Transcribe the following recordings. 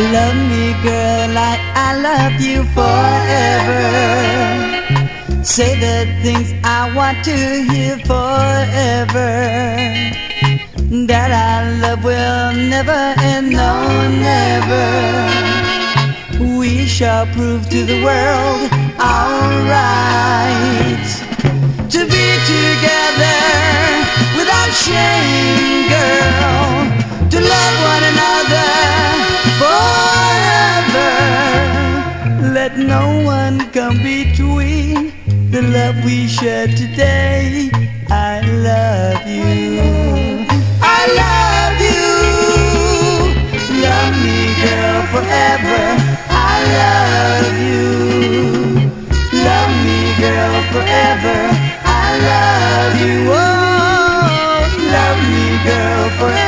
Love me, girl, like I love you forever. Say the things I want to hear forever. That our love will never end, no, never. We shall prove to the world our right to be together without shame, Let no one come between the love we share today. I love you. I love you. Love me, girl, forever. I love you. Love me, girl, forever. I love you. Oh, love me, girl, forever.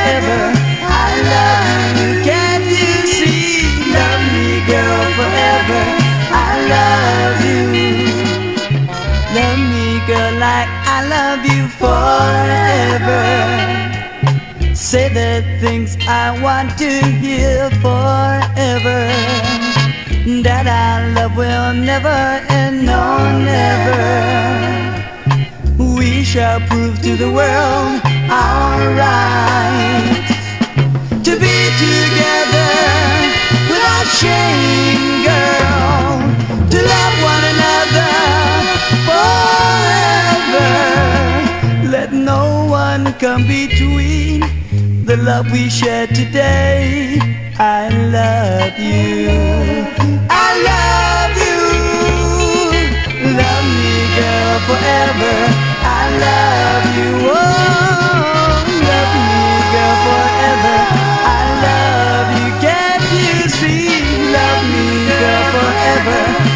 Love me, girl, like I love you forever. Say the things I want to hear forever. That our love will never end, no, never. We shall prove to the world our to come between the love we share today. I love you. I love you. Love me, girl, forever. I love you. Oh, love me, girl, forever. I love you. Can't you see? Love me, girl, forever.